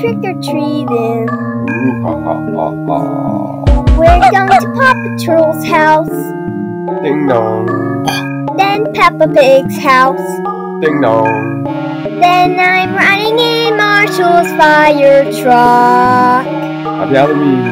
trick or treating. We're going to Paw Patrol's house, Ding dong, then Peppa Pig's house. ding dong. Then I'm riding in Marshall's fire truck. Happy Halloween.